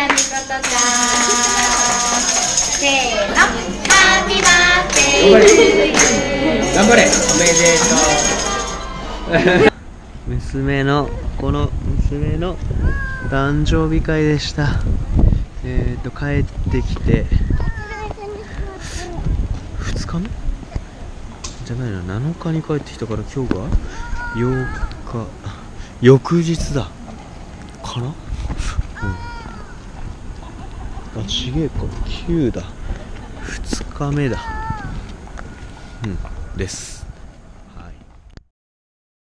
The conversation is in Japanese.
ゃみことちゃんせーのハッピーバースデー頑張れ。おめでとう。娘のこの娘の誕生日会でした。えっ、ー、と帰ってきて2日目？じゃないな。7日に帰ってきたから今日が8日。翌日だ。かな？あちげえか。9だ。2日目だ。うん。です。